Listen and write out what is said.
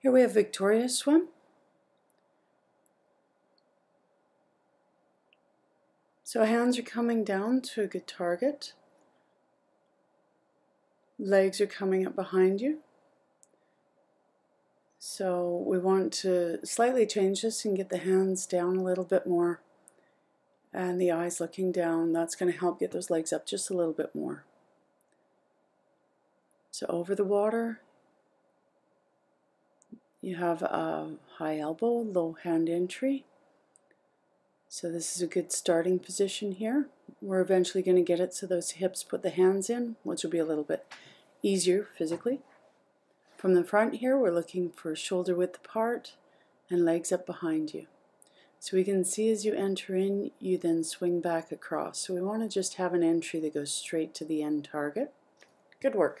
Here we have Victoria swim. So hands are coming down to a good target. Legs are coming up behind you. So we want to slightly change this and get the hands down a little bit more and the eyes looking down. That's going to help get those legs up just a little bit more. So over the water, you have a high elbow, low hand entry. So this is a good starting position here. We're eventually going to get it so those hips put the hands in, which will be a little bit easier physically. From the front here, we're looking for shoulder width apart and legs up behind you. So we can see as you enter in, you then swing back across. So we want to just have an entry that goes straight to the end target. Good work.